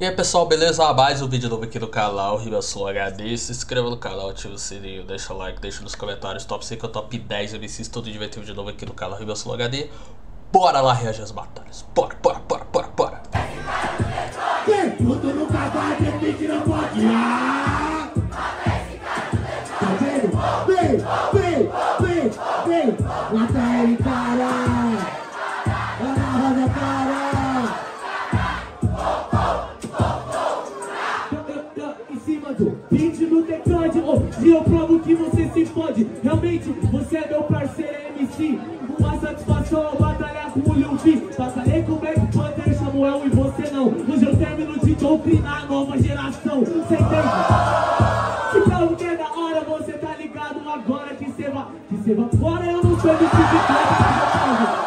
E aí pessoal, beleza? Mais um vídeo novo aqui no canal, Rimasul HD. Se inscreva no canal, ativa o sininho, deixa o like, deixa nos comentários top 5 ou top 10 MCs. Todo dia vai ter vídeo novo aqui no canal Rimasul HD. Bora lá reagir às batalhas. Bora, bora, bora, bora, bora. Quem tudo no cavalo tem que não pode ir. Hoje eu provo que você se fode. Realmente, você é meu parceiro MC Uma satisfação batalhar com o Lil Batalhei com o Black Panther, Samuel e você não. Hoje eu termino de doutrinar a nova geração. Você entende? Se o que é da hora, você tá ligado agora que cê vai Que cê vai fora, eu não sou desse tipo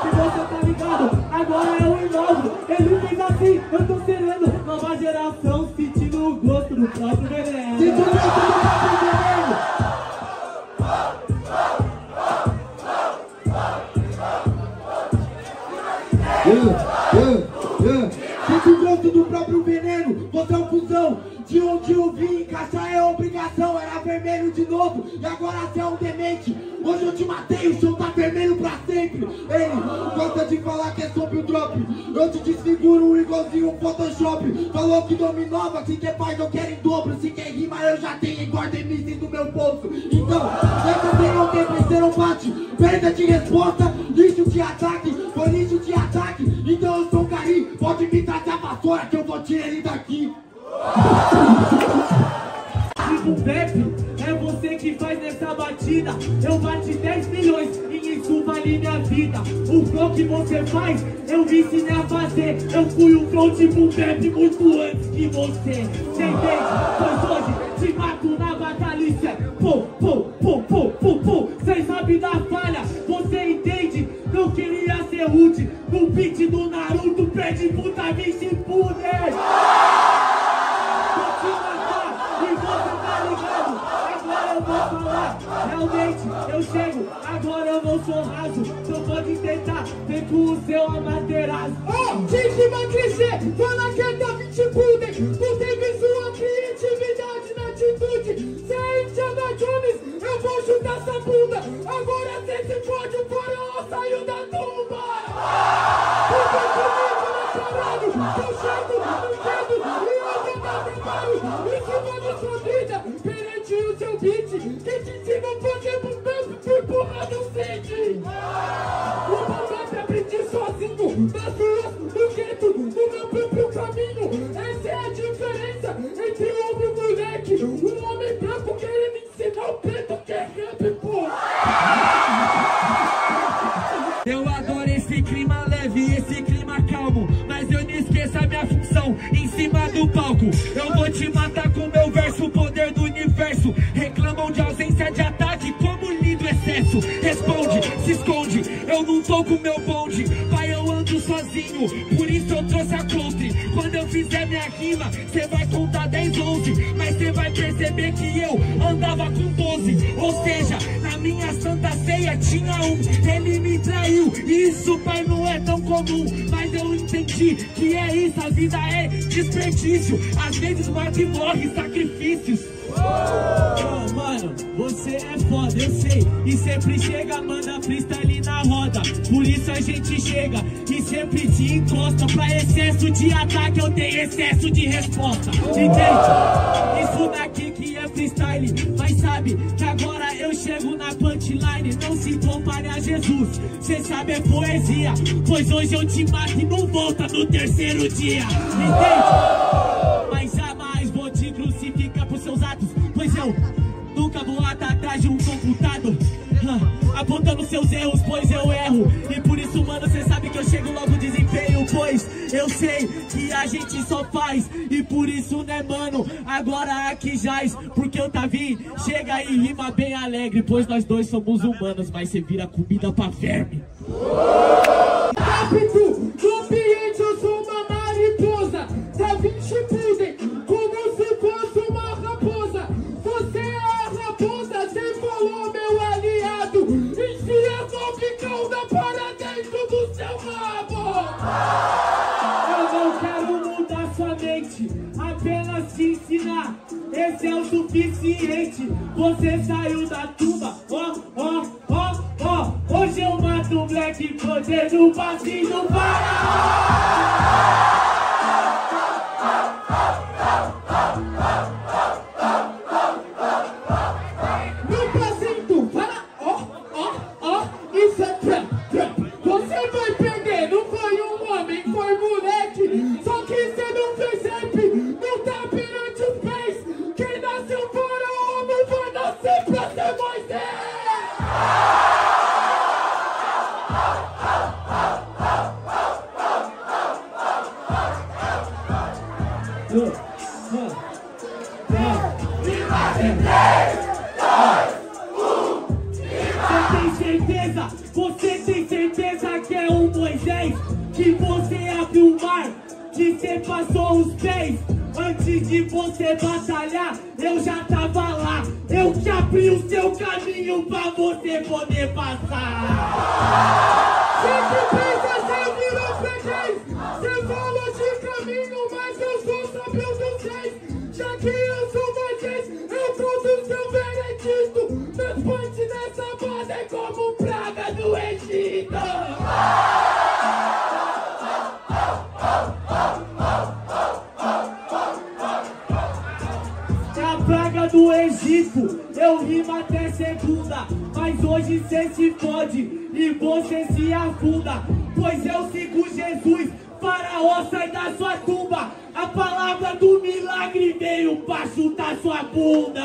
Se você tá ligado, agora eu inovo Ele fez assim, eu tô sereno. Nova geração sentindo o gosto do próprio veneno De onde eu vim, encaixar é obrigação. Era vermelho de novo, e agora você é um demente. Hoje eu te matei, o chão tá vermelho pra sempre. Ele gosta de falar que é sobre o drop. Eu te desfiguro igualzinho um Photoshop. Falou que dominova, se quer paz eu quero em dobro. Se quer rima eu já tenho engorda MC no meu bolso. Então, nessa tem não tem terceiro bate. Perda de resposta, lixo de ataque. Foi lixo de ataque, então eu sou Cari. Pode me trazer a vassoura que eu vou tirar ele daqui. Tipo Pepe, é você que faz nessa batida. Eu bati 10 milhões e isso vale minha vida. O flow que você faz, eu me ensinei a fazer. Eu fui um flow tipo Pepe muito antes que você. Você entende? Pois hoje te mato na batalha. Pô, pô, pô, pô, pô, pô. Cê sabe da falha, você entende? Não queria ser rude. No beat do Naruto, pede puta, me se fuder. Vou te matar e você tá ligado? Agora eu vou falar. Realmente eu chego, agora eu não sou raso. Então pode tentar, vem com o seu amaterasu. Oh, gente, vai crescer, fala que é da 20 Pudem. Teve sua criatividade na atitude. Cê é Indiana Jones, eu vou chutar essa bunda. Agora cê se pode, o faraó saiu da tumba. Desperdício. Às vezes morte morre, sacrifícios. Oh, mano, você é foda, eu sei. E sempre chega, manda freestyle na roda. Por isso a gente chega e sempre te encosta. Pra excesso de ataque, eu tenho excesso de resposta. Entende? Isso daqui que é freestyle. Mas sabe que agora eu chego na punchline. Não se compare a Jesus. Cê sabe é poesia. Pois hoje eu te mato e não volta terceiro dia. Entende? Mas jamais vou te crucificar por seus atos. Pois eu nunca vou atrás de um computado. ah, Apontando seus erros, pois eu erro. E por isso, mano, cê sabe que eu chego logo desempenho. Pois eu sei que a gente só faz. E por isso, né, mano? Agora aqui jaz. Porque eu tá chega e rima bem alegre. Pois nós dois somos humanos, mas cê vira comida pra verme. Rápido, no Eu não quero mudar sua mente, apenas te ensinar. Esse é o suficiente. Você saiu da tumba, ó, ó, ó, ó. Hoje eu mato o Black Panther no passinho para. Você tem certeza? Você tem certeza que é o Moisés? Que você abriu o mar? Que você passou os pés? Antes de você batalhar, eu já tava lá. Eu que abri o seu caminho pra você poder passar. Mas hoje cê se fode e você se afunda, pois eu sigo Jesus, faraó sai da sua tumba, a palavra do milagre veio pra chutar sua bunda.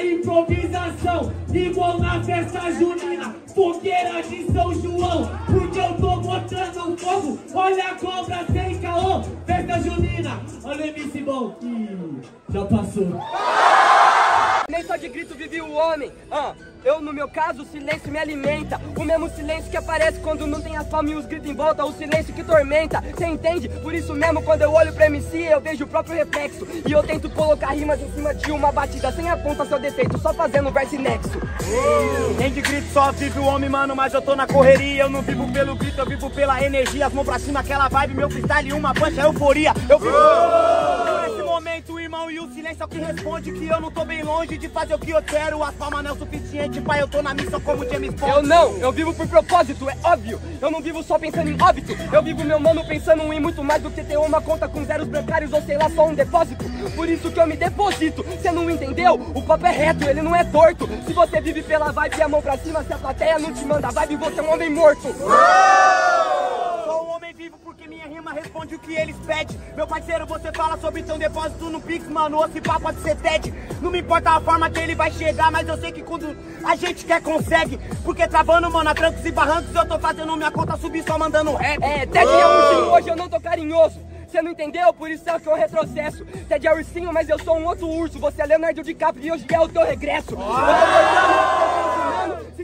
Improvisação, igual na festa junina, fogueira de São João, porque eu tô botando fogo, olha a cobra sem caô, festa junina, olha o MC bom, Ih, já passou. Nem só de grito vive o homem. Ah, eu, no meu caso, o silêncio me alimenta. O mesmo silêncio que aparece quando não tem as palmas e os gritos em volta. O silêncio que tormenta. Cê entende? Por isso mesmo, quando eu olho pra MC, eu vejo o próprio reflexo. E eu tento colocar rimas em cima de uma batida sem apontar seu defeito, só fazendo verso e nexo. Nem de grito só vive o homem, mano, mas eu tô na correria. Eu não vivo pelo grito, eu vivo pela energia. As mãos pra cima, aquela vibe, meu freestyle, uma pancha, euforia. Eu vivo nesse momento, irmão, e o silêncio é o que responde que eu não tô bem longe de fazer o que eu quero. As palmas não é o suficiente, pai, eu tô na missão como James Bond. Eu não, eu vivo por propósito, é óbvio. Eu não vivo só pensando em óbito. Eu vivo meu mano pensando em muito mais do que ter uma conta com zeros bancários ou sei lá, só um depósito. Por isso que eu me deposito. Você não entendeu? O papo é reto, ele não é torto. Se você vive pela vibe e a mão pra cima, se a plateia não te manda vibe, você é um homem morto. Homem vivo porque minha rima responde o que eles pedem. Meu parceiro, você fala sobre seu depósito no Pix, mano. Esse papo pode ser TED. Não me importa a forma que ele vai chegar, mas eu sei que quando a gente quer, consegue. Porque travando, mano, a trancos e barrancos, eu tô fazendo minha conta subir só mandando rap. É, Ted é ursinho, hoje eu não tô carinhoso. Você não entendeu? Por isso é que eu retrocesso. Ted é ursinho, mas eu sou um outro urso. Você é Leonardo DiCaprio e hoje é o teu regresso. Eu tô tentando, Se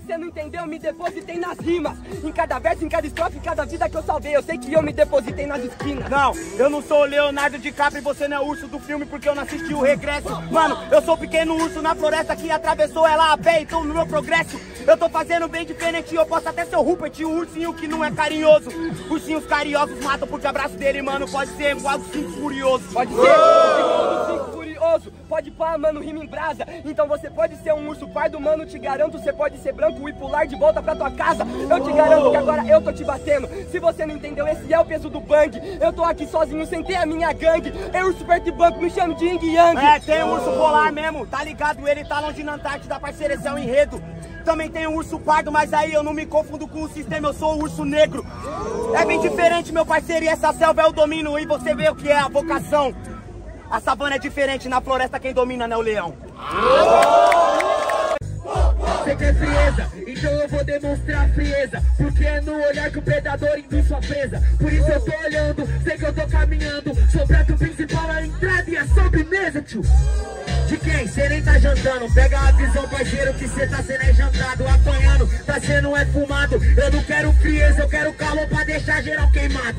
você não entendeu, me depositei nas rimas. Em cada verso, em cada estrofe, em cada vida que eu salvei. Eu sei que eu me depositei nas esquinas. Não, eu não sou o Leonardo DiCaprio e você não é o urso do filme porque eu não assisti o regresso. Mano, eu sou o pequeno urso na floresta que atravessou ela a pé e tô no meu progresso. Eu tô fazendo bem diferente, eu posso até ser o Rupert, o ursinho que não é carinhoso. Ursinhos carinhosos matam porque abraço dele, mano, pode ser igual o cinco furioso. Pode ser, cinco furioso. Pode pá, mano, rima em brasa. Então você pode ser um urso pardo, mano, te garanto. Você pode ser branco e pular de volta pra tua casa. Eu te garanto que agora eu tô te batendo. Se você não entendeu, esse é o peso do bang. Eu tô aqui sozinho sem ter a minha gangue. Eu, urso perto de banco, me chamo de Ying Yang. É, tem um urso polar mesmo, tá ligado? Ele tá longe na Antártida, parceiro, é um enredo. Também tem um urso pardo, mas aí eu não me confundo com o sistema, eu sou o urso negro. É bem diferente, meu parceiro, e essa selva é o domínio, e você vê o que é a vocação. A savana é diferente, na floresta quem domina não é o leão. Você quer frieza? Então eu vou demonstrar frieza Porque é no olhar que o predador induz sua presa Por isso eu tô olhando, sei que eu tô caminhando Sou prato principal, a entrada e a sobremesa, tio De quem? Cê nem tá jantando. Pega a visão, parceiro, que cê tá sendo é jantado. Apanhando, tá sendo é fumado. Eu não quero frieza, eu quero calor pra deixar geral queimado.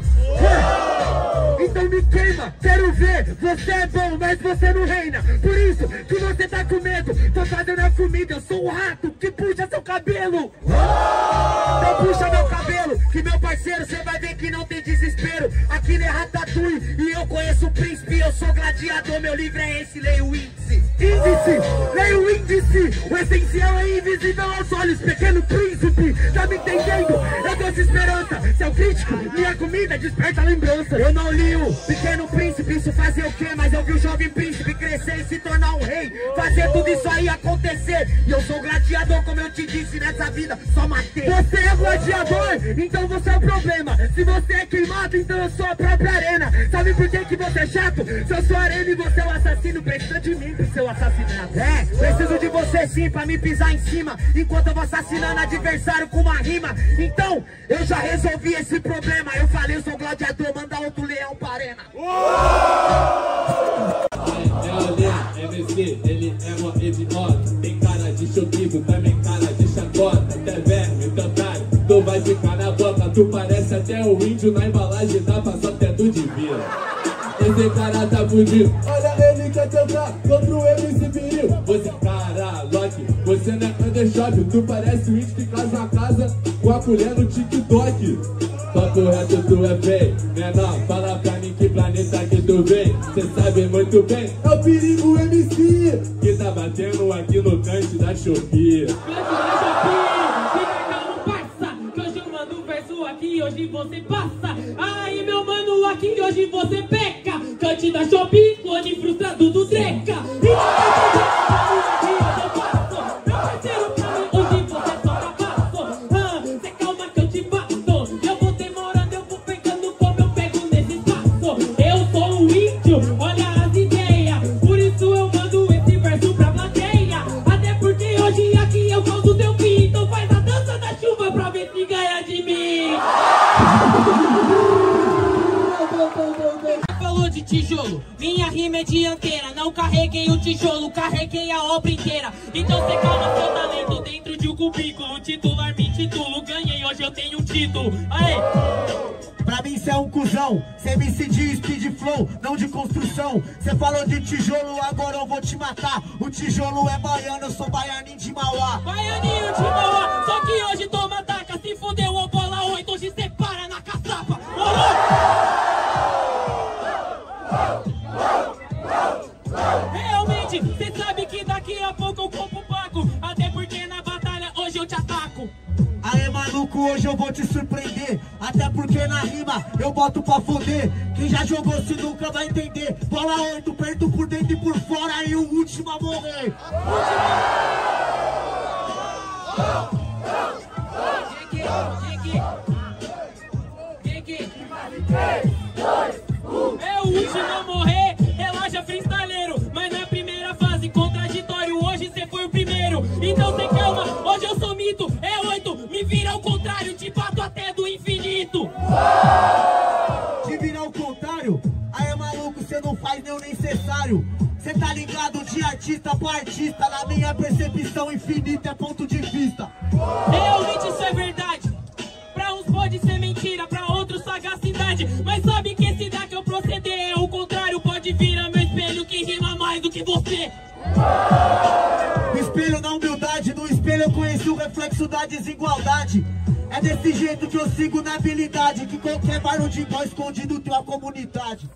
Então me queima, quero ver. Você é bom, mas você não reina. Por isso que você tá com medo. Tô fazendo a comida, eu sou o rato que puxa seu cabelo. Então puxa meu cabelo, que meu parceiro, cê vai ver que não tem desespero. Aqui não é Ratatouille e eu conheço o príncipe. Eu sou gladiador, meu livro é esse, leio o índice. Índice, leio o índice. O essencial é invisível aos olhos, pequeno príncipe. Tá me entendendo? Eu trouxe esperança. Seu crítico, minha comida desperta lembrança. Eu não li o pequeno príncipe, isso fazer o quê? Mas eu vi o jovem príncipe crescer e se tornar um rei. Fazer tudo isso aí acontecer. E eu sou gladiador, como eu te disse nessa vida, só matei. Você é gladiador, então você é o problema. Se você é queimado, então eu sou a própria arena. Sabe por que, que você é chato? Se eu sou arena e você é o assassino, precisa de mim seu assassinato. É, preciso de você sim pra me pisar em cima. Enquanto eu vou assassinando adversário com uma rima. Então, eu já resolvi esse problema. Eu falei, eu sou gladiador, manda outro leão pra arena. É MC, ele é mó idiota Tem cara de choquido, também cara de chacota Até verme, cantar, tu vai ficar na boca Tu parece até o índio na embalagem da passa até do divino Esse cara tá fudido, olha quer tentar contra o MC Viril Você cara, Loki, você não é undershop Tu parece o índio que casa a casa com a colher no TikTok. Papo reto, tu é bem Menor, fala pra mim que planeta que tu vem. Cê sabe muito bem, é o perigo MC Que tá batendo aqui no cante da Shopee. Que hoje você passa. Aí, meu mano, aqui hoje você peca. Cante da Shopee, clone frustrado do Dreca. Dianteira. Não carreguei o tijolo, carreguei a obra inteira. Então cê calma seu talento dentro de um cubículo. O titular me titulo, ganhei, hoje eu tenho um título. Aê! Pra mim cê é um cuzão, cê me de speed flow, não de construção Cê falou de tijolo, agora eu vou te matar O tijolo é baiano, eu sou baianinho de Mauá Baianinho de Mauá, só que hoje toma taca. Se fudeu, ô bola 8, hoje cê para na caçapa. Ô, Maluco, hoje eu vou te surpreender Até porque na rima eu boto pra foder. Quem já jogou se nunca vai entender. Bola 8, perto por dentro e por fora E o último a morrer necessário Cê tá ligado de artista pra artista Na minha percepção infinita é ponto de vista. Realmente isso é verdade. Pra uns pode ser mentira, pra outros sagacidade Mas sabe que esse daqui eu proceder. É o contrário, pode virar meu espelho Que rima mais do que você. Espelho na humildade, no espelho eu conheci o reflexo da desigualdade. É desse jeito que eu sigo na habilidade, que qualquer barulho de pó escondido tem uma comunidade.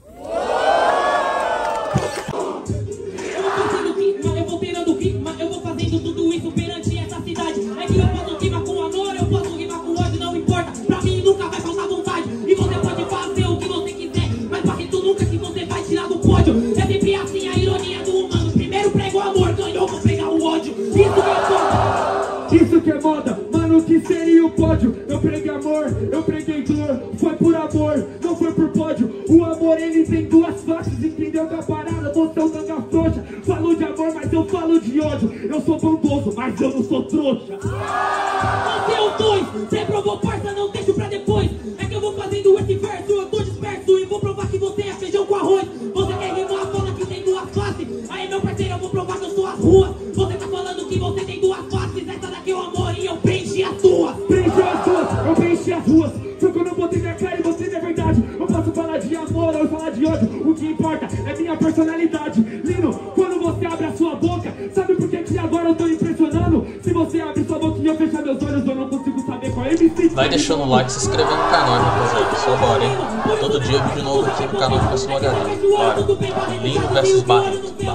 Pódio? Eu preguei amor, eu preguei dor, foi por amor, não foi por pódio. O amor ele tem duas faces, entendeu que a parada? Você é ganga frouxa. Falo de amor, mas eu falo de ódio. Eu sou bondoso, mas eu não sou trouxa.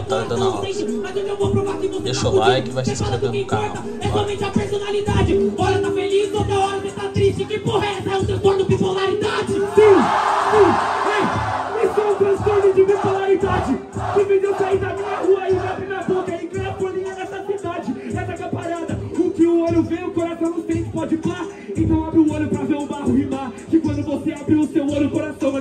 House. Deixa o like e vai se inscrevendo no canal. Bora. a personalidade. Olha, tá feliz, outra hora você tá triste. Que porra é essa? É um transtorno bipolaridade. Sim, sim, ei, isso é um transtorno de bipolaridade que me deu sair da minha rua e abrir minha boca e ganhar folhinha nessa cidade. Essa que é a parada, o que o olho vê, o coração não sente, pode pá. Então abre o olho pra ver o barro rimar. Que quando você abrir o seu olho, o coração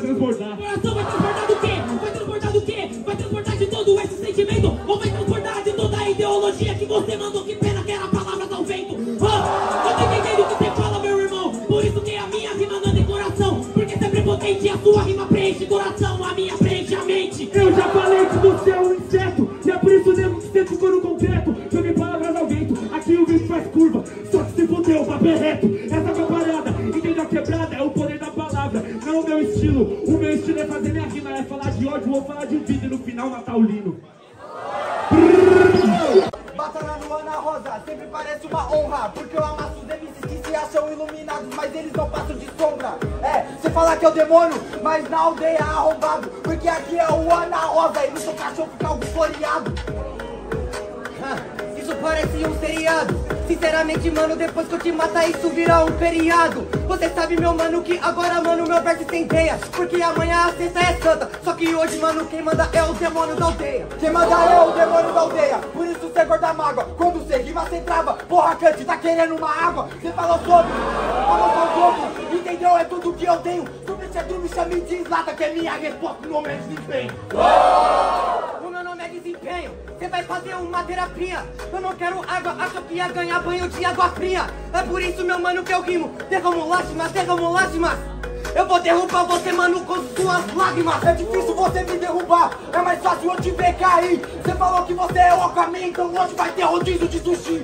estilo. O meu estilo é fazer minha rima É falar de ódio ou falar de vida E no final matar o Lino. Batalha no Ana Rosa, sempre parece uma honra Porque eu amasso os MCs que se acham iluminados Mas eles não passam de sombra. É, você fala que é o demônio, mas na aldeia arrombado Porque aqui é o Ana Rosa e no seu cachorro fica algo floreado. Isso parece um seriado. Sinceramente, mano, depois que eu te matar Isso vira um feriado. Você sabe, meu mano, que agora, meu verso tem ideia Porque amanhã a sexta é santa. Só que hoje, mano, quem manda é o demônio da aldeia. Quem manda é o demônio da aldeia. Por isso você gorda mágoa Quando você rima, você trava. Porra, Cante, tá querendo uma água? Você falou sobre Falou jogo Entendeu? É tudo que eu tenho. Sobre se tu me chama e deslata Que é minha resposta. No momento de desempenho. O meu nome é desempenho. Você vai fazer uma terapia. Eu não quero água, acho que ia ganhar banho de água fria. É por isso, meu mano, que eu rimo. Derramo lágrimas, derramo lágrimas eu vou derrubar você, mano, com suas lágrimas. É difícil você me derrubar É mais fácil eu te ver cair. Você falou que você é o caminho Então hoje vai ter rodízio de sushi.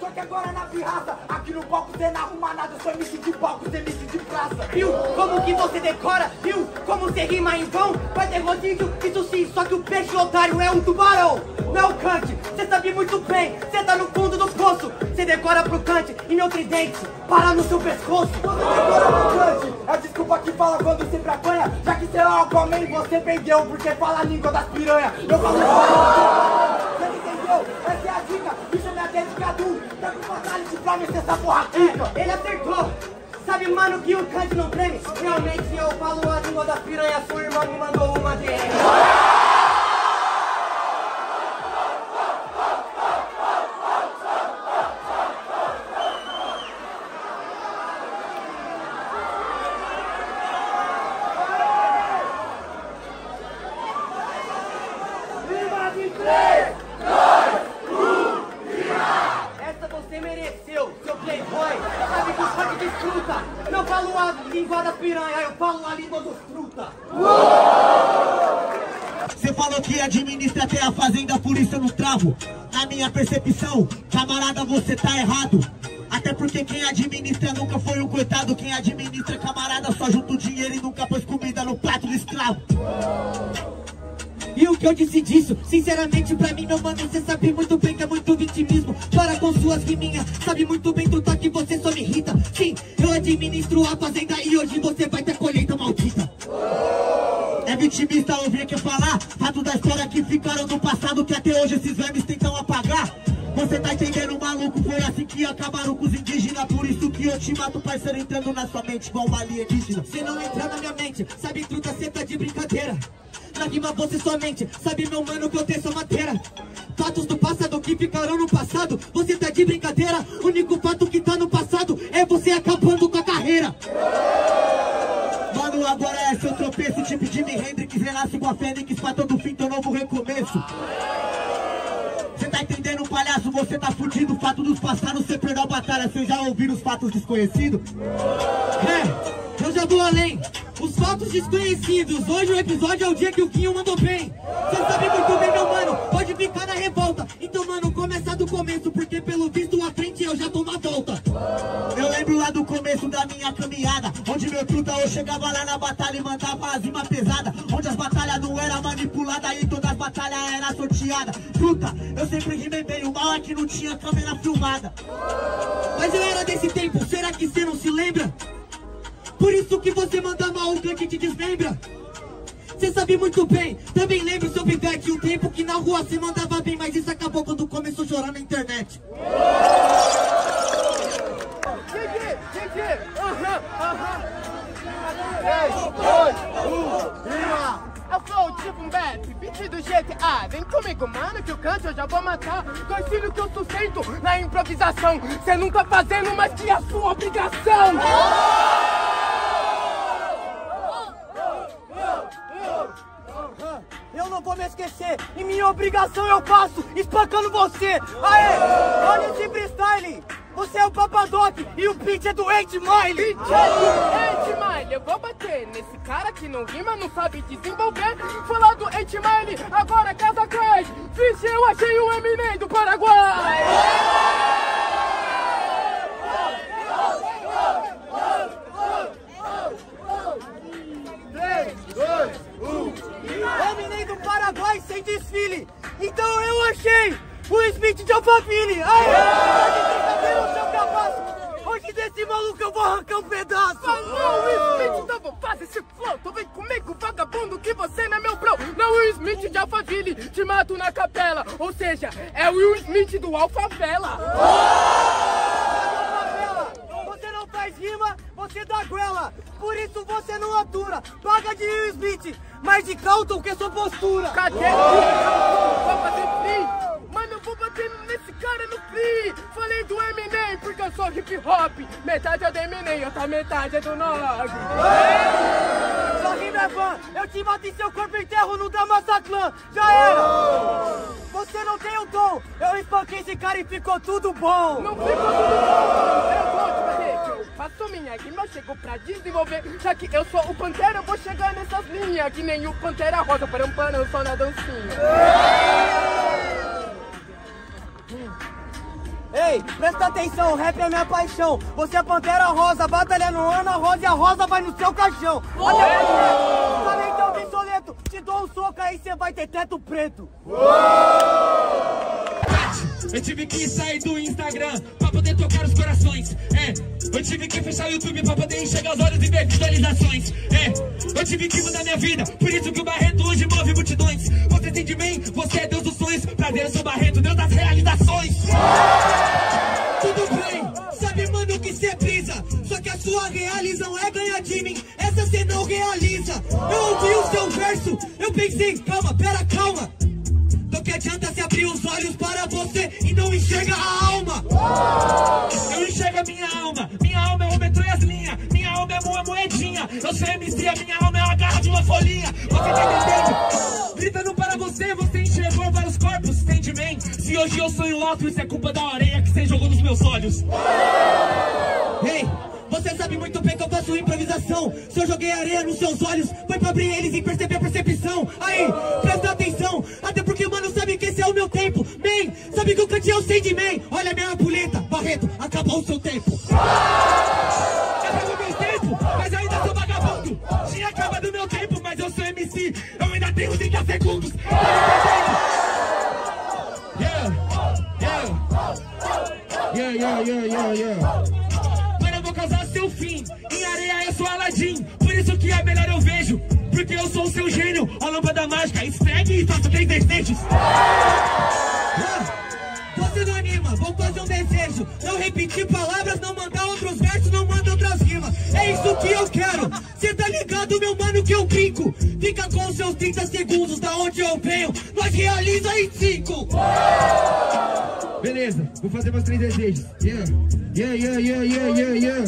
Só que agora na pirraça no palco você não arruma nada sou MC de palco, você MC de praça. Viu como que você decora? Viu como você rima em vão? Vai ter rodízio, isso sim, só que o peixe otário é um tubarão Não é o cante, você sabe muito bem Você tá no fundo do poço. Você decora pro cante e meu tridente Para no seu pescoço. Você decora pro cante É desculpa que fala quando sempre apanha. Já que você é o Aquaman, você perdeu Porque fala a língua das piranha. Eu falo Você entendeu? Essa é a dica Me chame até de Cadu Tá com fatality pra essa porra quica Ele acertou. Sabe, mano, que o cante não treme Realmente eu falo a língua das piranha Sua irmã me mandou uma DM Essa você mereceu, seu playboy Sabe que o funk desfruta Não falo a língua das piranha Eu falo a língua dos fruta Você falou que administra até a fazenda, por isso eu não travo. Na minha percepção, camarada, você tá errado. Até porque quem administra nunca foi um coitado. Quem administra, camarada, só junta o dinheiro e nunca pôs comida no prato do escravo. E o que eu disse disso? Sinceramente, pra mim, meu mano, você sabe muito bem que é muito vitimismo. Para com suas riminhas, sabe muito bem do que você só me irrita. Sim, eu administro a fazenda e hoje você vai ter colheita maldita. É vitimista ouvir que falar Fato da história que ficaram no passado Que até hoje esses vermes tentam apagar. Você tá entendendo, maluco? Foi assim que acabaram com os indígenas. Por isso que eu te mato, parceiro Entrando na sua mente igual uma alienígena. Você não entra na minha mente Sabe, truta, cê tá de brincadeira. Na rima você somente Sabe meu mano que eu tenho sua matéria Fatos do passado que ficaram no passado Você tá de brincadeira. O único fato que tá no passado É você acabando com a carreira agora é seu tropeço Tipo Jimi Hendrix, renasce igual a Fênix Pra todo fim, teu novo recomeço. Cê tá entendendo, palhaço? Você tá fudido Fato dos passados, cê perdeu a batalha. Cê já ouviram os fatos desconhecidos? É, eu já vou além. Os fatos desconhecidos. Hoje o episódio é o dia que o Quinho mandou bem. Cê sabe muito bem, meu mano Pode ficar na revolta. Então, mano, começo Porque pelo visto à frente eu já tô na volta Eu lembro lá do começo da minha caminhada Onde meu truta eu chegava lá na batalha e mandava as rimas pesadas Onde as batalhas não eram manipuladas E todas as batalhas batalha era sorteada. Puta, eu sempre rimei bem, o mal é que não tinha câmera filmada. Mas eu era desse tempo, será que você não se lembra? Por isso que você manda mal, o cante te desmembra. Cê sabe muito bem, também lembro seu pivete O tempo que na rua cê mandava bem Mas isso acabou quando começou a chorar na internet Gigi, Gigi, aham, aham. 3, 2, 1, rima. Eu flow um rap, beat do GTA Vem comigo, mano, que eu canto, eu já vou matar Dois que eu sustento na improvisação Cê não tá fazendo, mas que a sua obrigação Eu não vou me esquecer, e minha obrigação eu faço, espancando você. Aê, olha esse freestyle. Você é o Papadoc e o beat é do 8 Mile. Ei, Mile, eu vou bater nesse cara que não rima, não sabe desenvolver. Falar do 8 Mile, agora casa crash. Fiz, eu achei o Eminem do Paraguai. Eminem do Paraguai sem desfile. Então eu achei o Smith de Alphaville. Aê, tá o seu capaço? Hoje desse maluco eu vou arrancar um pedaço. Não, Will Smith, então vou fazer esse flow. Tô vem comigo, vagabundo, que você não é meu bro. Não, Will Smith de Alphaville, te mato na capela. Ou seja, é o Will Smith do Alfavela. Favela, Por isso você não atura. Paga de Will Smith, mas de Calton que é sua postura. Cadê o Vou fazer free. Mano, eu vou batendo nesse cara no free. Falei do Eminem porque eu sou hip hop. Metade é do Eminem, outra metade é do Nog. Sua rima é van, eu te mato em seu corpo enterro no Damassa Clã. Já era. Você não tem o dom. Eu espanquei esse cara e ficou tudo bom. Não ficou tudo bom. Eu vou fazer que minha rima, chego pra desenvolver. Já que eu sou o Pantera, eu vou chegar nessas linhas. Que nem o Pantera Rosa, para pano, eu sou na dancinha. Ei, presta atenção, o rap é minha paixão. Você é Pantera Rosa, batalha no ano, a rosa e a rosa vai no seu caixão. Até porque, falei então, Bissoleto, te dou um soco aí, cê vai ter teto preto. Eu tive que sair do Instagram pra poder tocar os corações. É, eu tive que fechar o YouTube pra poder enxergar os olhos e ver visualizações. É, eu tive que mudar minha vida, por isso que o Barreto hoje move multidões. Você tem de mim, você é Deus dos sonhos. Prazer, eu sou Barreto, Deus das realizações. Pensei, calma, pera, calma. Do que adianta se abrir os olhos para você e não enxerga a alma? Eu enxergo a minha alma, minha alma é o metrô e as linhas, minha alma é uma moedinha. Eu sou MC, a minha alma é uma garra de uma folhinha. Você tá entendendo? Gritando para você, você enxergou vários corpos, entendimento? Se hoje eu sou em loto, isso é culpa da areia que você jogou nos meus olhos. Ei, você sabe muito bem que eu faço improvisação. Se eu joguei areia nos seus olhos, foi pra abrir eles e perceber a percepção. Aí, presta atenção, até porque, mano, sabe que esse é o meu tempo. Man, sabe que o cante eu sei de man. Olha minha ampulheta, Barreto, acabou o seu tempo. O meu tempo, mas ainda sou vagabundo. Tinha acabado meu tempo, mas eu sou MC. Eu ainda tenho 30 segundos. Yeah, yeah. Yeah, yeah, yeah, yeah, causar seu fim. Em areia eu sou Aladim. Por isso que é melhor eu vejo. Porque eu sou o seu gênio. A lâmpada mágica. Esfregue e faça três desejos. Você não anima, vou fazer um desejo. Não repetir palavras, não mandar outros versos, não manda outras rimas. É isso que eu quero. Cê tá ligado, meu mano, que eu brinco. Fica com seus 30 segundos, da onde eu venho. Nós realiza em 5. Vou fazer meus três desejos. Yeah, yeah, yeah, yeah, yeah, yeah, yeah.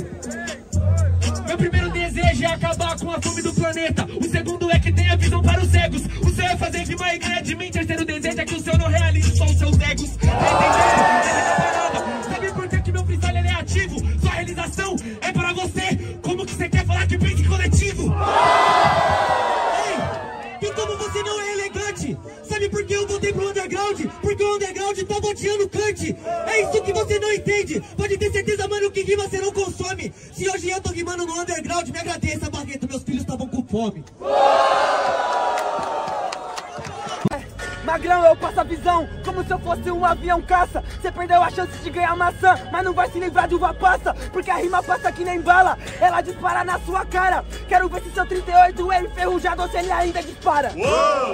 Meu primeiro desejo é acabar com a fome do planeta. O segundo é que tenha visão para os cegos. O seu é fazer rima e ganhar de mim. Terceiro desejo é que o seu não realize só os seus egos. Parada. Sabe por que, que meu freestyle é ativo? Sua realização é para você. Como que você quer falar que pense coletivo? Ei, e como você não é elegante? Sabe por que eu voltei pro underground? Porque o underground tá boteando Kant. É isso que você não entende. Pode ter certeza, mano, que rima você não consome. Se hoje eu tô rimando no underground, me agradeça, Barreto. Meus filhos estavam com fome. Eu passo a visão, como se eu fosse um avião caça. Você perdeu a chance de ganhar maçã, mas não vai se livrar de uva passa, porque a rima passa que nem bala, ela dispara na sua cara. Quero ver se seu 38 é enferrujado ou se ele ainda dispara.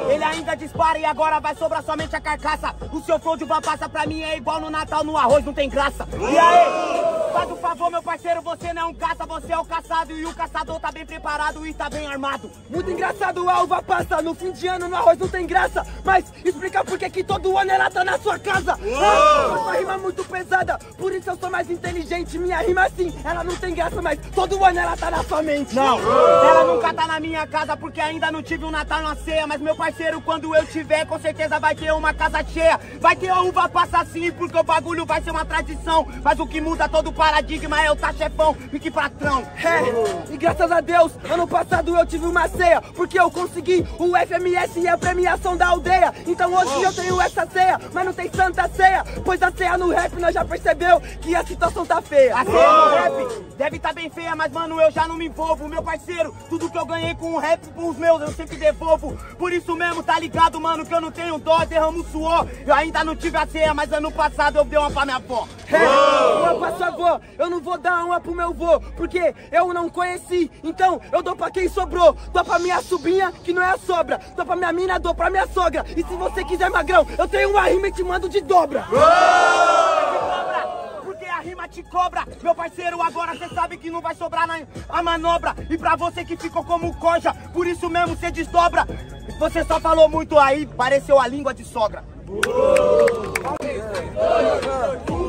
Ele ainda dispara e agora vai sobrar somente a carcaça. O seu flow de uva passa pra mim é igual no Natal no arroz, não tem graça. E aí? Faz o favor, meu parceiro, você não é um caça, você é o caçado e o caçador tá bem preparado e tá bem armado. Muito engraçado a uva passa, no fim de ano no arroz não tem graça. Mas explica por que todo ano ela tá na sua casa. Ah, sua rima é muito pesada, por isso eu sou mais inteligente. Minha rima sim, ela não tem graça, mas todo ano ela tá na sua mente. Não, ela nunca tá na minha casa porque ainda não tive um Natal na ceia. Mas meu parceiro, quando eu tiver, com certeza vai ter uma casa cheia. Vai ter a uva passa sim, porque o bagulho vai ser uma tradição. Mas o que muda todo o paradigma é o tá chefão, fique patrão. É, e graças a Deus, ano passado eu tive uma ceia, porque eu consegui o FMS e a premiação da aldeia. Então hoje eu tenho essa ceia, mas não tem santa ceia, pois a ceia no rap nós já percebeu que a situação tá feia. A ceia no rap deve tá bem feia, mas mano, eu já não me envolvo. Meu parceiro, tudo que eu ganhei com o rap, com os meus, eu sempre devolvo. Por isso mesmo, tá ligado, mano, que eu não tenho dó, derramo suor. Eu ainda não tive a ceia, mas ano passado eu dei uma pra minha avó. É, uma pra sua avó, eu não vou dar uma pro meu vô, porque eu não conheci. Então eu dou pra quem sobrou. Dou pra minha sobrinha, que não é a sobra. Dou pra minha mina, dou pra minha sogra. E se você quiser magrão, eu tenho uma rima e te mando de dobra. Porque a rima te cobra, meu parceiro. Agora cê sabe que não vai sobrar na a manobra. E pra você que ficou como coja, por isso mesmo cê desdobra. Você só falou muito aí, pareceu a língua de sogra.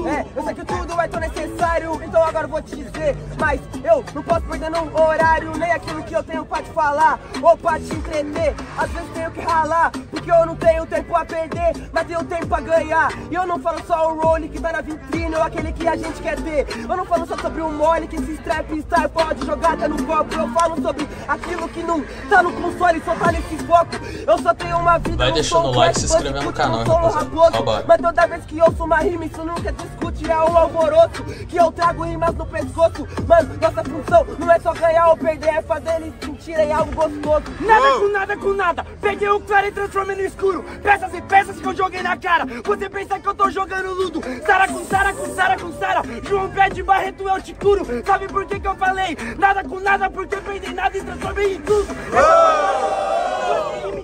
É, eu sei que tudo é tão necessário, então agora eu vou te dizer. Mas eu não posso perder no horário, nem aquilo que eu tenho pra te falar, ou pra te entreter. Às vezes tenho que ralar, porque eu não tenho tempo a perder, mas tenho tempo a ganhar. E eu não falo só o role que tá na vitrine, ou aquele que a gente quer ter. Eu não falo só sobre o mole que esse strap star pode jogar até no copo. Eu falo sobre aquilo que não tá no console, só tá nesse foco. Eu só tenho uma vida. Vai deixando o like, se inscrevendo no canal, sou um raposo. Mas toda vez que ouço uma rima, isso nunca discute, é o alvoroço que eu trago rimas no pescoço. Mano, nossa função não é só ganhar ou perder, é fazer eles sentirem algo gostoso. Nada com nada com nada. Peguei o claro e transformei no escuro. Peças e peças que eu joguei na cara. Você pensa que eu tô jogando ludo. Sara com Sara com Sara com Sara. João Pé de Barreto eu te curo. Sabe por que que eu falei? Nada com nada porque eu perdi nada e transformei em tudo. Rima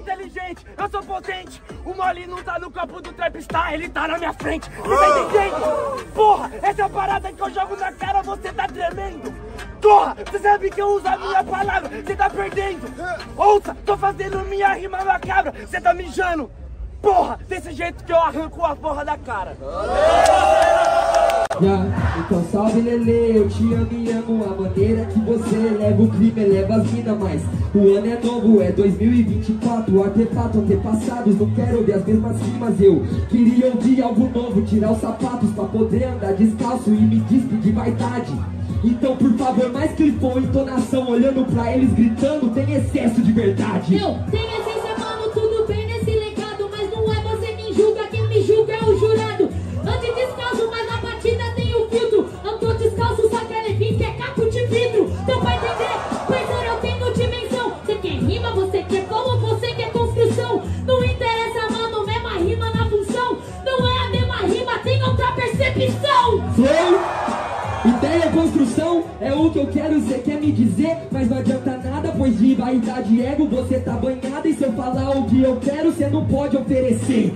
inteligente, eu sou potente. O mole não tá no copo do Trapstar, ele tá na minha frente. Você tá entendendo? Porra, essa é a parada que eu jogo na cara, você tá tremendo. Porra, você sabe que eu uso a minha palavra, você tá perdendo. Ouça, tô fazendo minha rima macabra, você tá mijando. Porra, desse jeito que eu arranco a porra da cara. Então salve Lele, eu te amo e amo a maneira que você eleva o crime, eleva as minas, mas o ano é novo, é 2024, artefato, antepassados, não quero ouvir as mesmas rimas, eu queria ouvir algo novo, tirar os sapatos pra poder andar descalço e me despedir de vaidade. Então, por favor, mais clipou entonação, olhando pra eles gritando, tem excesso de verdade. Tenho essência, você tá banhada e se eu falar o que eu quero, você não pode oferecer.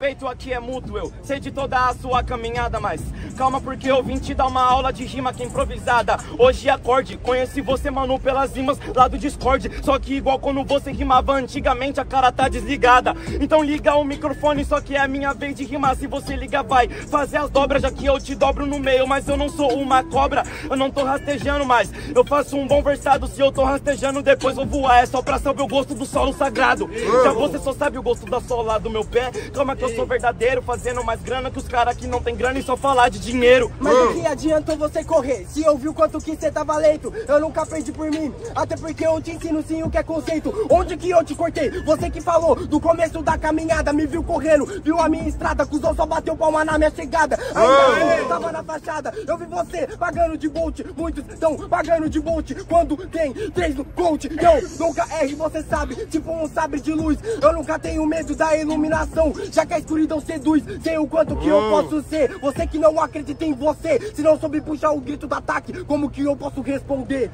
Feito aqui é mútuo. Eu sei de toda a sua caminhada, mas calma porque eu vim te dar uma aula de rima que é improvisada. Hoje acorde, conheci você, mano, pelas rimas lá do Discord. Só que igual quando você rimava antigamente, a cara tá desligada. Então liga o microfone, só que é a minha vez de rimar. Se você liga, vai fazer as dobras, já que eu te dobro no meio. Mas eu não sou uma cobra, eu não tô rastejando mais. Eu faço um bom versado, se eu tô rastejando, depois vou voar. É só pra saber o gosto do solo sagrado. Já você só sabe o gosto da sola do meu pé. Calma que eu sou verdadeiro, fazendo mais grana que os caras que não tem grana e só falar de dinheiro. Mas o que adiantou você correr? Se eu vi o quanto que cê tava lento, eu nunca perdi por mim. Até porque eu te ensino sim o que é conceito. Onde que eu te cortei? Você que falou do começo da caminhada, me viu correndo, viu a minha estrada, cuzão só bateu palma na minha chegada. Ainda eu tava na fachada, eu vi você pagando de bolt. Muitos estão pagando de bolt quando tem três no coach. Eu nunca erre, você sabe, tipo um sabre de luz. Eu nunca tenho medo da iluminação, já que a escuridão seduz. Sei o quanto que eu posso ser. Você que não acredita em você, se não soube puxar o grito do ataque, como que eu posso responder?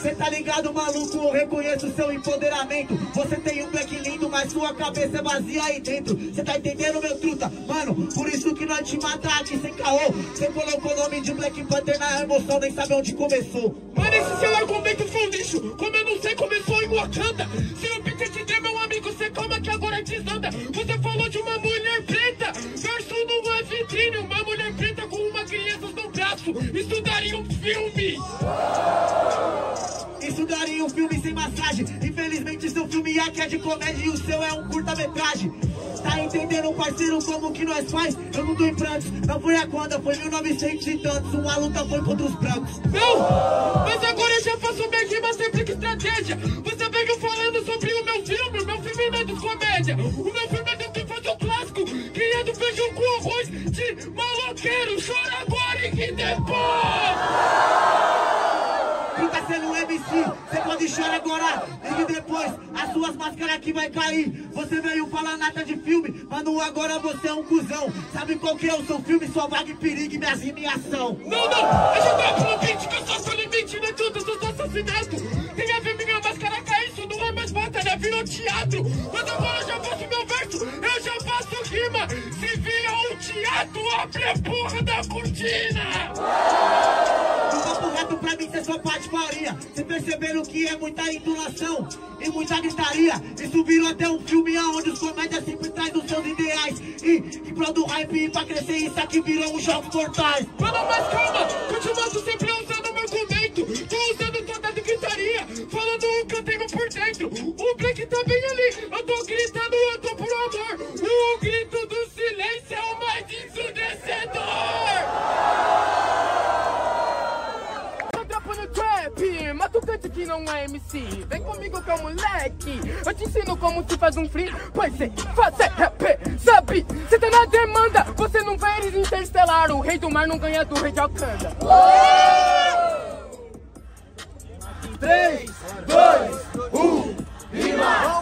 Cê tá ligado, maluco? Eu reconheço seu empoderamento. Você tem um black lindo, mas sua cabeça é vazia aí dentro. Cê tá entendendo, meu truta? Mano, por isso que nós te matar aqui sem caô. Cê colocou o nome de Black Panther na emoção, nem sabe onde começou. Mano, esse seu argumento foi um lixo. Como eu não sei, começou em Wakanda. Aqui é de comédia e o seu é um curta-metragem. Tá entendendo, parceiro, como que nós faz? Eu não tô em prantos. Não foi a conta, foi 1900 e tantos. Uma luta foi contra os brancos. Não! Mas agora já faço minha rima sempre que estratégia. Você veio falando sobre o meu filme. O meu filme não é de comédia. O meu filme é de fazer clássico. Criando feijão com arroz de maloqueiro. Chora agora e que depois. Agora e depois as suas máscaras aqui vai cair. Você veio falar nada de filme, mano, agora você é um cuzão. Sabe qual que é o seu filme? Sua vaga e perigo e minhas rimação. Não, não! Já tava no beat que eu sou limite, não é tudo, eu sou assassinato. Tem a ver minha máscara cair, isso não é mais batalha, virou teatro. Mas agora eu já faço meu verso, eu já faço rima. Se vira um teatro, abre a porra da cortina. Pra mim, cê só patifaria. Cê perceberam que é muita indulação e muita gritaria. Isso virou até um filme aonde os comédias sempre traz os seus ideais. E prol do hype e pra crescer, isso aqui virou um jogos mortais. Mano, mas calma, continuando sempre usando meu argumento. Tô usando toda a gritaria, falando o que eu tenho por dentro. O Black tá É o moleque. Eu te ensino como se faz um free. Pois é, fazer rap, sabe? Cê tá na demanda, você não vê eles interestelar. O rei do mar não ganha do rei de Alcântara. 3, 2, 1, rima!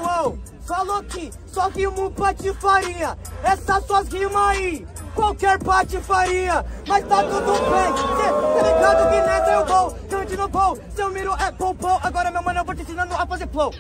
Falou que só rimo patifaria. Essas suas rimas aí, qualquer patifaria. Mas tá tudo bem, cê tá ligado que nessa eu vou. Cante no voo, seu miro é poupou. Agora, meu fazer flow.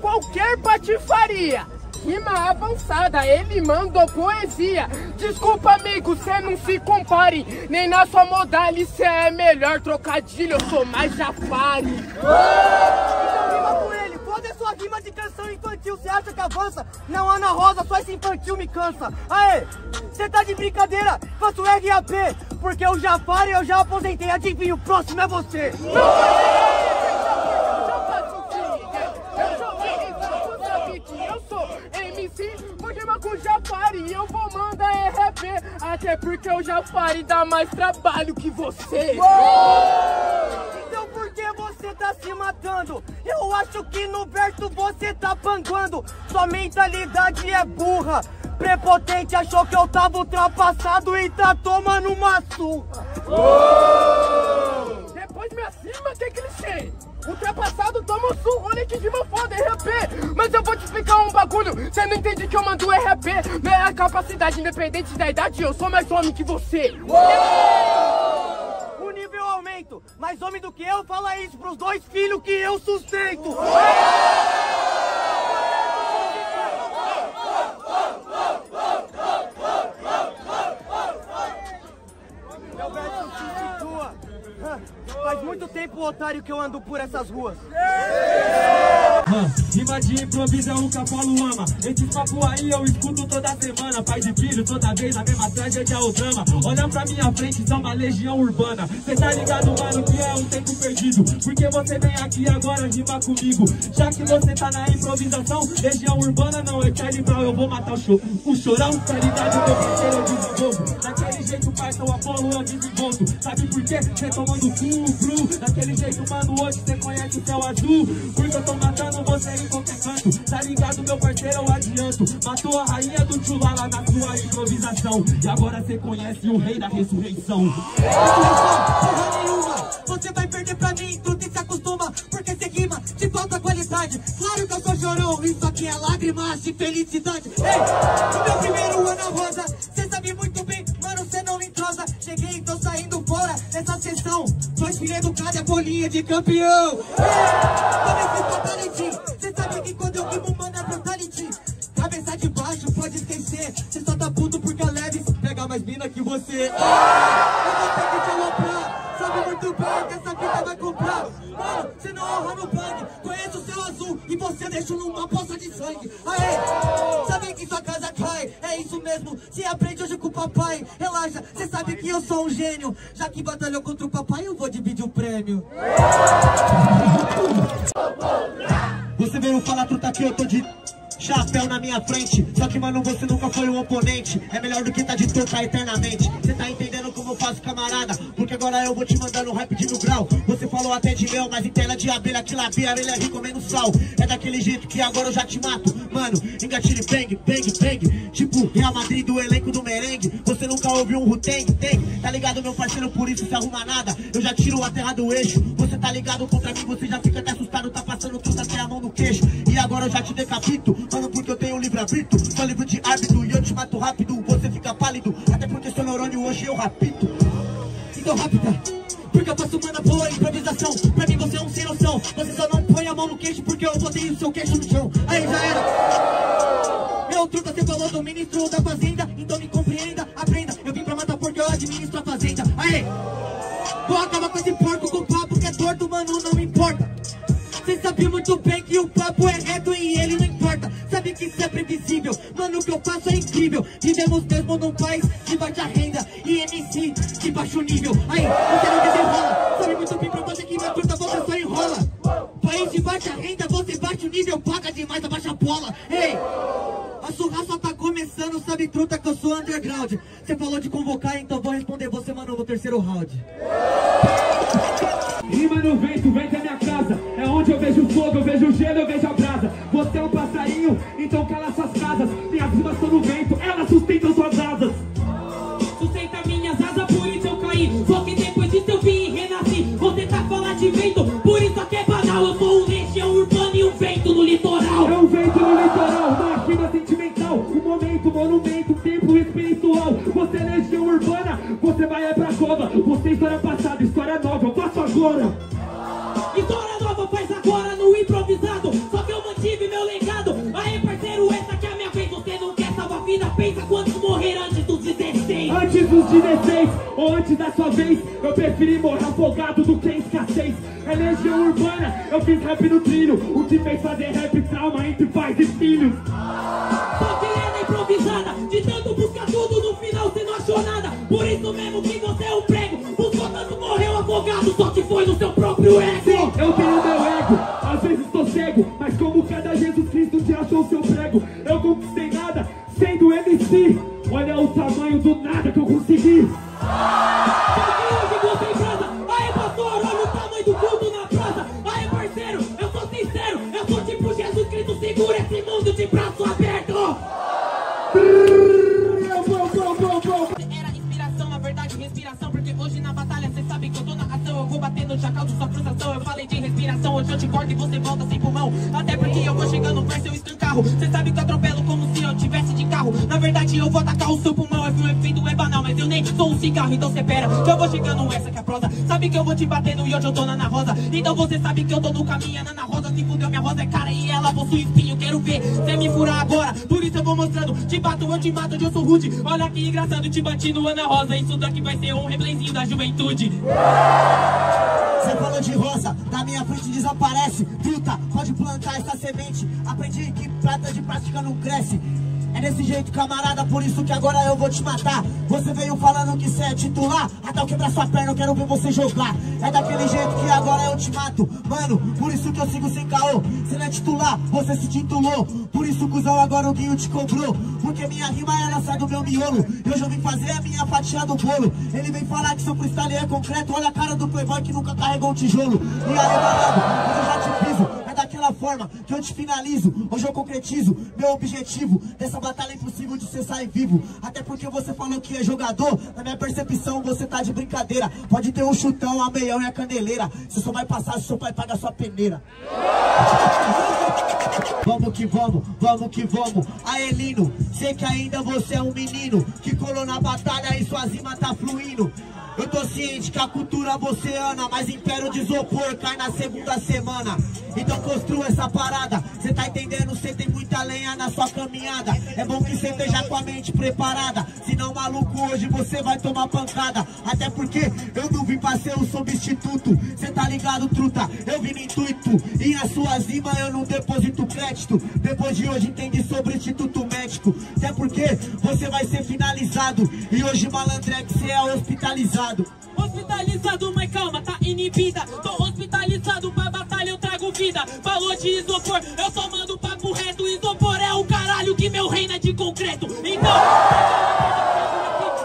Qualquer patifaria. Rima avançada, ele mandou poesia. Desculpa, amigo, cê não se compare. Nem na sua modalidade cê é melhor trocadilho. Eu sou mais Jafari. Então rima com ele, foda sua rima de canção infantil, cê acha que avança? Não, Ana Rosa, só esse infantil me cansa. Aê, cê tá de brincadeira? Faço RAP, porque o Jafari eu já aposentei. Adivinha, o próximo é você. Eu Jafari. Eu vou mandar RP, até porque o Jafari dá mais trabalho que você. Então por que você tá se matando? Eu acho que no verso você tá panguando. Sua mentalidade é burra. Prepotente achou que eu tava ultrapassado e tá tomando uma surra. Ultrapassado, toma sul, olha que rima foda, RP. Mas eu vou te explicar um bagulho, cê não entende que eu mando RP. Minha capacidade, independente da idade, eu sou mais homem que você. O nível aumento. Mais homem do que eu, fala isso pros dois filhos que eu sustento. Tempo, otário, que eu ando por essas ruas. Ah, Rima de improviso é o que ama. Esses papo aí eu escuto toda semana. Pai de filho, toda vez a mesma tragédia é o drama. Olha pra minha frente, são uma legião urbana. Cê tá ligado, mano, que é um tempo perdido. Porque você vem aqui agora rima comigo. Já que você tá na improvisação Legião urbana não é Charlie Brown Eu vou matar o, cho o chorão, tá ligado, meu parceiro, eu desenvolvo jeito, o Apolo eu desenvolvo Sabe por quê? Cê tomando cu, bru Daquele jeito, mano, hoje cê conhece o céu azul. Porque eu tô matando você em qualquer canto. Tá ligado, meu parceiro, eu adianto. Matou a rainha do Tchula lá na sua improvisação. E agora cê conhece o rei da ressurreição. Porra nenhuma, você vai perder pra mim, tu se acostuma, porque cê rima de falta qualidade. Claro que eu sou chorão, isso aqui é lágrimas de felicidade. Ei, no meu primeiro ano rosa, sessão. Dois filhos educados a bolinha de campeão. Ei, tô nesse fatality, cê sabe que quando eu rimo, mano, é brutality. Cabeça de baixo, pode esquecer. Cê só tá puto porque a Leves pega mais mina que você. Eu vou ter que te aloprar. Sabe muito bem que essa vida vai comprar. Mano, cê não honra no bang. Conheço o céu azul e você deixa numa poça de sangue. Aê, sabe que sua casa. É isso mesmo, se aprende hoje com o papai. Relaxa, cê sabe que eu sou um gênio. Já que batalhou contra o papai, eu vou dividir o prêmio. Você veio falar truta que eu tô de chapéu na minha frente. Só que mano, você nunca foi um oponente. É melhor do que tá de tocar eternamente. Cê tá entendendo como eu faço camarada? Porque agora eu vou te mandando um rap de mil grau. Você falou até de mel, mas em tela de abelha Que labia, ele é rico sal. É daquele jeito que agora eu já te mato. Mano, engatilhe bang, bang, bang Tipo Real Madrid do elenco do merengue. Você nunca ouviu um Ruteng, tem Tá ligado meu parceiro, por isso se arruma nada. Eu já tiro a terra do eixo. Você tá ligado? Contra mim, você já fica até assustado. Tá passando tudo até a mão no queixo agora eu já te decapito Mano, porque eu tenho livre-arbítrio Sou livre de árbitro e eu te mato rápido Você fica pálido, até porque seu neurônio hoje eu rapito Então rápida, porque eu faço mana boa improvisação. Pra mim você é um sem noção. Você só não põe a mão no queixo porque eu botei o seu queixo no chão. Aí já era. Meu truta, você falou do ministro da fazenda. Então me compreenda, aprenda. Eu vim pra matar porque eu administro a fazenda. Aí, vou acabar com esse porco com papo que é torto, mano, não importa. Sabe muito bem que o papo é reto e ele não importa. Sabe que isso é previsível, mano, o que eu faço é incrível. Vivemos mesmo num país de baixa renda e MC de baixo nível. Aí, você não desenrola, sabe muito bem pra você que na curta você só enrola. País de baixa renda, você baixa o nível, paga demais, abaixa a bola. Ei, a surra só tá começando, sabe truta que eu sou underground. Você falou de convocar, então vou responder você, mano, no terceiro round. Rima no vento, vento é minha casa É onde eu vejo fogo, eu vejo gelo, eu vejo a brasa Você é um passarinho, então cala suas casas Minhas rimas estão no vento, elas sustentam suas asas Sustenta minhas asas, por isso eu caí. Só que depois disso eu vim e renasci. Você tá falando de vento, por isso aqui é banal. Eu sou um legião urbano e um vento no litoral. É um vento no litoral, uma rima sentimental Um momento, monumento, um tempo espiritual Você é legião urbana, você vai é pra cova Você é história passada, história nova, eu faço agora História nova faz agora no improvisado. Só que eu mantive meu legado. Aê, parceiro, essa aqui é a minha vez. Você não quer salvar a vida, pensa quantos morreram antes dos 16. Antes dos 16 ou antes da sua vez Eu preferi morrer afogado do que em escassez É legião urbana, eu fiz rap no trilho O que fez fazer rap trauma entre pais e filhos Só que foi no seu próprio ego. Sim, eu tenho meu ego, às vezes tô cego Mas como cada Jesus Cristo te achou seu prego Eu conquistei nada, sendo MC Olha o tamanho do nada que eu consegui. Só que hoje você verdade eu vou atacar o seu pulmão. É que o efeito é banal, mas eu nem sou um cigarro Então cê pera, que eu vou chegando, essa que é a prosa. Sabe que eu vou te batendo e hoje eu tô na Ana Rosa. Então você sabe que eu tô no caminho, a Ana Rosa Se fudeu, minha rosa é cara e ela possui espinho Quero ver cê me furar agora, por isso eu vou mostrando Te bato, eu te mato, hoje eu sou rude. Olha que engraçado, te bati no Ana Rosa. Isso daqui vai ser um replayzinho da juventude. Você falou de rosa, da minha frente desaparece. Truta, pode plantar essa semente. Aprendi que prata de prática não cresce. É desse jeito, camarada, por isso que agora eu vou te matar. Você veio falando que cê é titular, até eu quebrar sua perna, eu quero ver você jogar. É daquele jeito que agora eu te mato, mano, por isso que eu sigo sem caô. Cê não é titular, você se titulou, por isso, cuzão, agora o Guinho te cobrou. Porque minha rima ela sai do meu miolo, eu vim fazer a minha fatia do bolo. Ele vem falar que seu freestyle é concreto, olha a cara do playboy que nunca carregou um tijolo. E aí, malandro, eu já te forma que eu te finalizo. Hoje eu concretizo meu objetivo dessa batalha impossível de você sair vivo. Até porque você falou que é jogador, na minha percepção você tá de brincadeira. Pode ter um chutão, a meião e a caneleira. Você só vai passar se seu pai paga sua peneira. Vamos que vamos, vamos que vamos. Aê, Lino, sei que ainda você é um menino que colou na batalha e sua rima tá fluindo. Eu tô ciente que a cultura você ama, mas império de isopor cai na segunda semana. Então construa essa parada, cê tá entendendo? Cê tem muita lenha na sua caminhada. É bom que cê esteja com a mente preparada. Senão, maluco, hoje você vai tomar pancada. Até porque eu não vim pra ser o substituto. Cê tá ligado, truta? Eu vim no intuito. E a sua zima eu não deposito crédito. Depois de hoje entendi sobre instituto médico. Até porque você vai ser finalizado. E hoje, malandrex, cê é hospitalizado. Hospitalizado, mas calma, tá inibida. Tô hospitalizado pra batalha, eu trago vida. Falou de isopor, eu só mando papo reto. Isopor é o caralho que meu reino é de concreto. Então.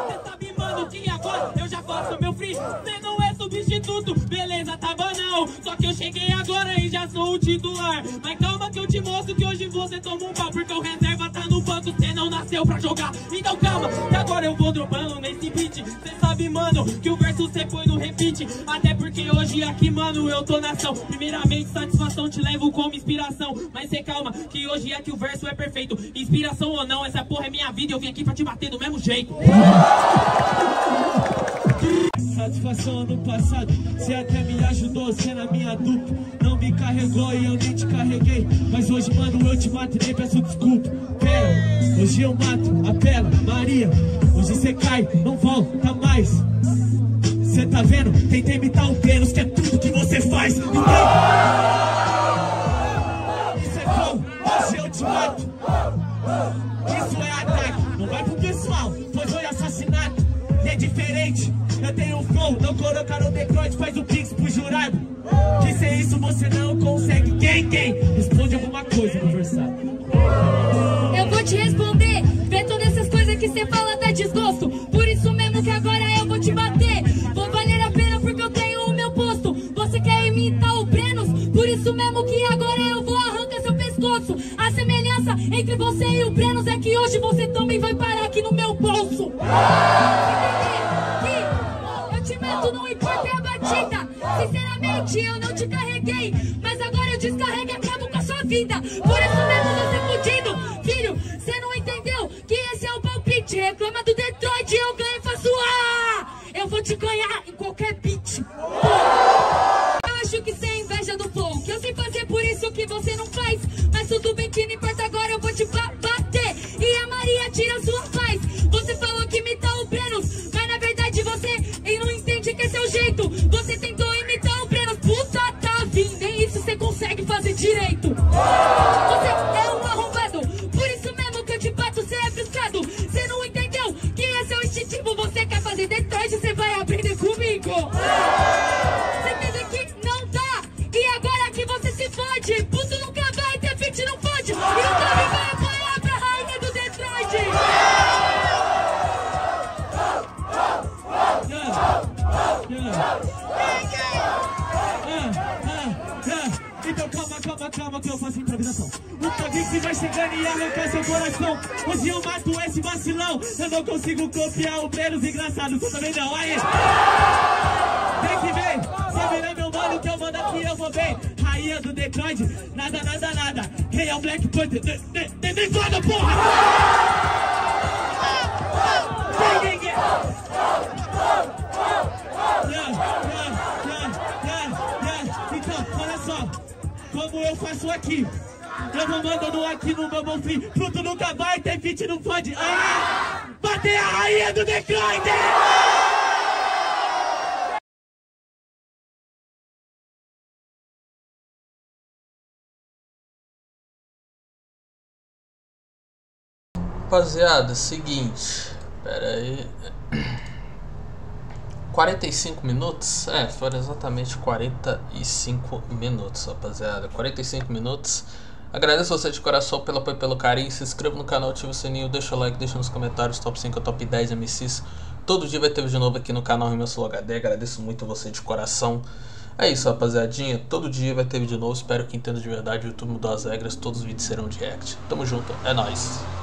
Cê sabe, mano, que agora eu já faço meu free. Cê não é substituto, beleza, tá banal. Só que eu cheguei agora e já sou o titular. Mas calma que eu te mostro que hoje você toma um pau. Porque o reserva tá no banco, cê não nasceu pra jogar. Então calma, que agora eu vou dropando nesse beat. Cê sabe, mano, que o verso cê põe no repeat. Até porque hoje aqui, mano, eu tô na ação. Primeiramente, satisfação te levo como inspiração. Mas cê calma, que hoje aqui o verso é perfeito. Inspiração ou não, essa porra é minha vida. e Eu vim aqui pra te bater do mesmo jeito. Satisfação ano passado, cê até me ajudou, cê na minha dupla. Não me carregou e eu nem te carreguei. Mas hoje, mano, eu te mato e nem peço desculpa. Pera, hoje eu mato, apela, Maria. Hoje cê cai, não volta mais. Cê tá vendo? Tentei imitar o Vênus, que é tudo que você faz. Ninguém... Isso é hoje eu te mato. Isso é ataque, não vai pro pessoal. Foi foi assassinato, e é diferente eu tenho um flow, não colocar o Detroit, faz o Pix pro jurado. Que sem isso você não consegue. Quem, quem? Responde alguma coisa no versário. Eu vou te responder. Vê todas essas coisas que você fala dá desgosto. Por isso mesmo que agora eu vou te bater. Vou valer a pena porque eu tenho o meu posto. Você quer imitar o Brenos? Por isso mesmo que agora eu vou arrancar seu pescoço. A semelhança entre você e o Brenos é que hoje você também vai parar aqui no meu bolso. Sinceramente, eu não te carreguei. Mas agora eu descarrego e acabo com a sua vida. Por isso mesmo você fudido. Filho, você não entendeu que esse é o palpite. Reclama do Detroit, eu ganho e faço A. Eu vou te ganhar em qualquer Então calma, calma, calma que eu faço improvisação. O Kavik vai chegando e arrancar seu coração. Hoje eu mato esse vacilão. Eu não consigo copiar o Brenos engraçado. Tu também não, aí. Vem que vem. Você vira meu mano que eu mando aqui, eu vou bem. Rainha do Detroit, nada, nada, nada. Quem é o Black Panther? De- Desvada, porra! eu faço aqui. Eu vou mandando aqui no meu Free. Fruto nunca vai, ter fit no pode, Aê! Bater a rainha do Decroiter! rapaziada, seguinte, pera aí. 45 minutos? É, foram exatamente 45 minutos, rapaziada. 45 minutos. Agradeço você de coração pelo apoio pelo carinho. Se inscreva no canal, ativa o sininho, deixa o like, deixa nos comentários top 5 ou top 10 MCs. Todo dia vai ter vídeo novo aqui no canal Rimeu Sul HD. Agradeço muito você de coração. É isso, rapaziadinha. Todo dia vai ter vídeo novo. Espero que entenda de verdade. O YouTube mudou as regras. Todos os vídeos serão de. Tamo junto. É nóis.